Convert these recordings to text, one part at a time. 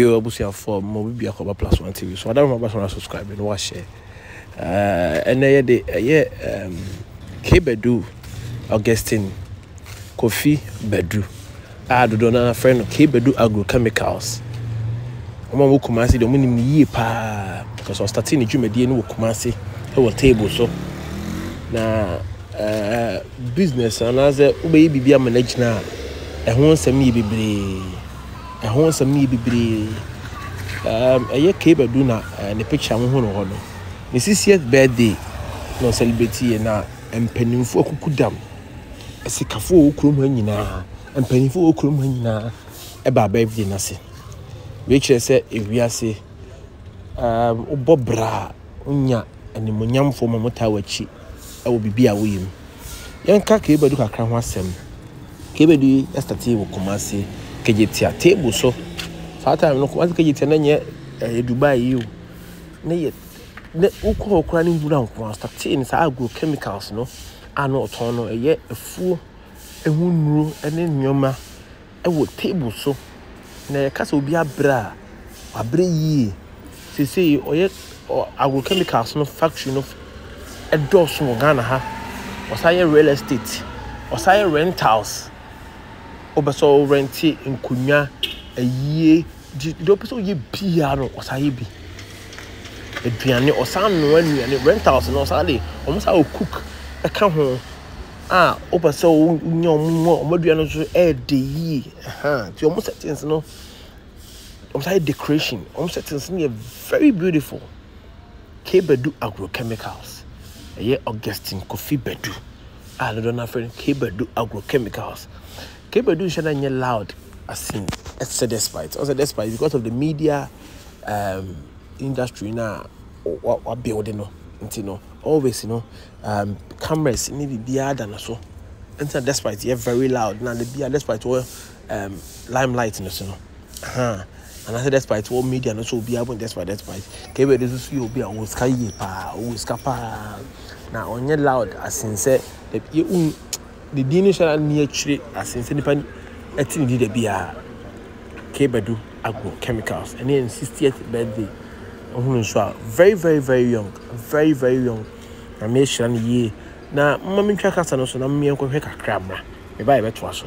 Yo abusuafoɔ a mo bibia kɔ aba plus one tv so madam mo aba so na subscribe no wa share eh, ɛnɛ yɛ de ɛyɛ um, K Badu Augustine Kofi Badu a dodoɔ no afrɛ no K Badu Agrochemicals wɔn a wɔn Kumasi deɛ wɔn nim no yie paa because ɔstate ne dwumadie no wɔ Kumasi ɛwɔ table so na eh, business anaasɛ wobɛyɛ biribi ama no agyina a ɛho nsɛm yɛ bebree Ɛho nsɛm no yɛ bebree. Ɛɛm ɛyɛ Kay Badu na ne picture a mohu no hɔ no, ne sisieth birthday na ɔcelebratiiɛ na mpaninfoɔ akuku dam. Asikafoɔ a wɔwɔ kurom ha nyinaa, mpaninfoɔ a wɔwɔ kurom ha nyinaa ɛbaa birthday no ase. Wei kyerɛ sɛ ewiase, ɛɛm wobɔ bra a wonya animuonyamfoɔ ma wɔtaa w'akyi. wɔ biribi a woyɛ mu. Yɛnka Kebadu kakra ho asɛm. Kebadu startee wɔ Kumasi Kejetia table so. Saa time no Kumasi Kejetia na nyɛ ɛyɛ Dubai yi o. Ne yɛ ne wokɔ hɔ koraa ne nwura nko ara startee ne saa agrochemicals no a na ɔtɔn no ɛyɛ afuo ɛho nnuro ne nneɛma. wɔ table so na yɛka sɛ obi abrɛ a, wabrɛ yie. Seesei ɔyɛ ɔ agrochemicals no factory no dɔɔso wɔ Ghana ha. Ɔsan yɛ real estate, ɔsan yɛ rentals. Wopɛ sɛ wo rɛnte nkonnwa, ayie, gyi deɛ wopɛ sɛ woyɛ biara no ɔsan yɛ bi. Aduane, ɔsan noa nnuane. Rentals no ɔsan de wɔsan yɛ cook ka ho. a wopɛ sɛ wonye wɔn mu a wɔn aduane no nso yɛ dɛ yie ɛhaa nti wɔn settings no wɔn nso ayɛ decoration wɔn settings no yɛ very beautiful K Badu agro chemicals ɛyɛ Augustine Kofi Badu a dodoɔ no ara frɛ no K Badu agro chemicals K Badu nhyɛ da nyɛ loud as in ɛsɛ despite ɔsɛ despite because of the media um, industry no a wa wa build no nti no always no. um, cameras ne biribiara da no so ntina despite yɛ very loud na de bia despite wɔ um, limelight no so no ha anaasɛ despite wɔ media no so obiara bɔ despite despite kebe de susu yɛ obi a ɔwɔ sika yie paa ɔwɔ sika paa na ɔnyɛ loud asen sɛ yɛ un ne din no hyɛ ne akyire asen sɛ nipa ɛte ne di da biara kebedu agro chemicals ɛne 60th birthday ɔhunu nso a very very very young very very young Nyame ahyira no yie na mma me ntwa kasa no so na me yɛnkɔ hwɛ kakra mmra me ba yɛ bɛ toa so.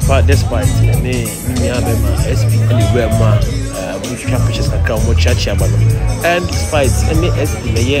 papa despite ne ne nua bɛma sp ne wura mu a wɔtwitwa pictures kakra wɔkyerɛkyerɛ aba no and despite ne sp bɛyɛ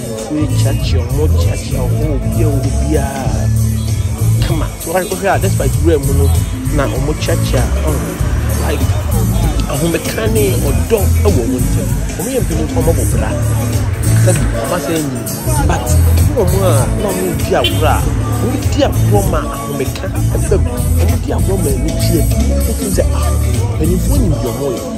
Wei kyeakyea ɔmo kyeakyea ɔmo obi a obiara kama so wohwɛ a despite wura mu no na ɔmo kyeakyea ɔmo like ahomeka ne ɔdɔ ɛwɔ ɔmo ntɛm ɔmo yɛ mpanyinfo nso ɔmo bɔ bra sɛbi ɔmo asɛ ɛnyi but ne ɔmo a na ɔmo di agorɔ a ɔmo di agorɔ ma ahomeka ɛfɛ mu ɔmo di agorɔ ma anigyeɛ ɛfɛ mu sɛ ah mpanyinfoɔ nyim deɛ ɔmo yɛ.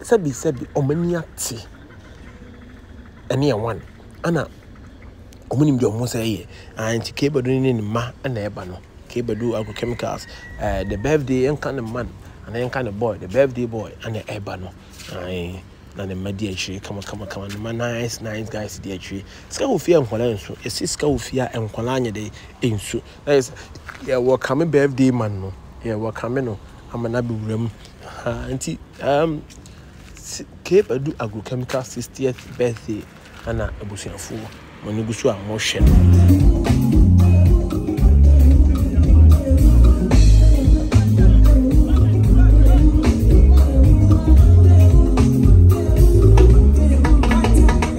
sɛbi sɛbi wɔn ani ate ɛne yɛ one ɛna wɔn nim deɛ wɔn sɛ yɛ ayi nti kee badu ne ne mma ɛna ɛba no kee badu agro chemicals ɛɛ the birthday yɛn ka ne man anaa yɛn ka ne boy the birthday boy ɛna ɛba no ayi na ne mma di akyire kama kama kama ne mma nice nice guys di akyire sika wɔ fie a nkɔla nso yɛsi sika wɔ fie a nkɔla nyɛ de nso ɛyɛ sɛ yɛ wɔ kame birthday man no yɛ wɔ kame no ama na bɛ wura mu Ahaa nti um Cape Adu Agrochemical 60th birthday ana abusuafoɔ mo ani gu so a mo hwɛ no.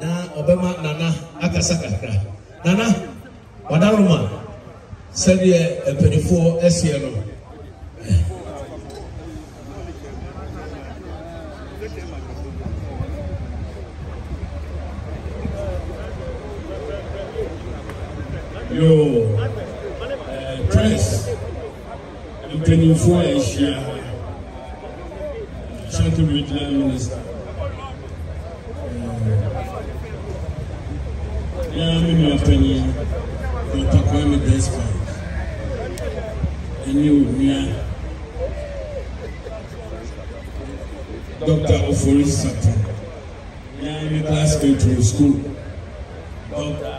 Na ɔbɛma Nana akasa kakra. Nana, Wadaroma, sɛdeɛ mpanimfoɔ ɛseɛ no. Yoo, eh, Prince. mpanyinfoɔ a ahyia ha Ashanti regional minister na me nua panyin Dr. Kwame Despite ɛne onua Dr. Ofori Sata na me classmate wɔ school Dr.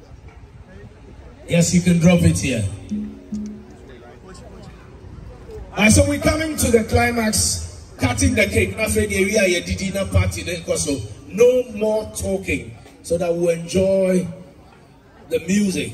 Yes, you can drop it here. And so we're coming to the climax, cutting the cake. We are your dinner party. So no more talking so that we enjoy the music.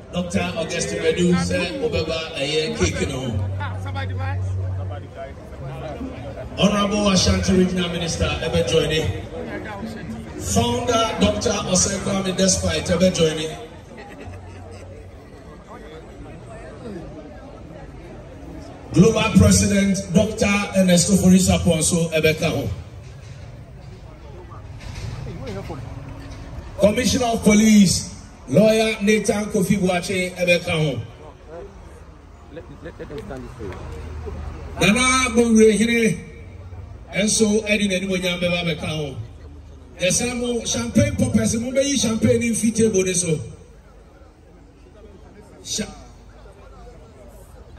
Dɔkta August Badu sɛ wɔbɛba ɛyɛ keeki no ho. Honorable Ashanti Regional Minister ɛbɛ joine. Founder Dr. Osei Kwame Despite ɛbɛ joine. Global President Dr. Ernest Ofori Sapon nso ɛbɛ ka ho. Commissioner of Police Lɔya Nathan Kofi Boakye bɛka ho. Nana Bowurahene nso de n'animonyam bɛba bɛka ho. Yɛsrɛ mo champagne poppers mo bɛyi champagne no mfi table no so.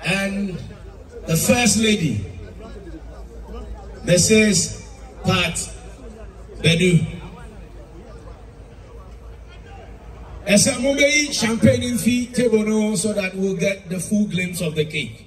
and the first lady, Mrs. Pat Bedu. As a champagne in fee table no, so that we'll get the full glimpse of the cake.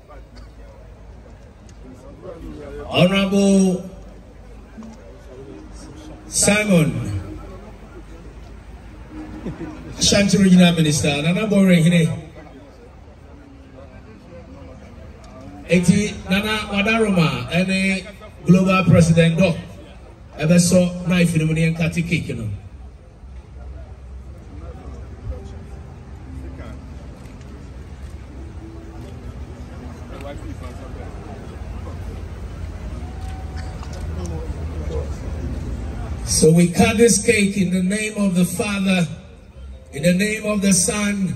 Honorable Simon Ashanti Regional Minister Nana Bore Hine Eti Nana Wadaroma ɛne Global President Dɔ ɛbɛsɔ knife no mu ne yɛnkate cake no. So we cut this cake in the name of the Father, in the name of the Son,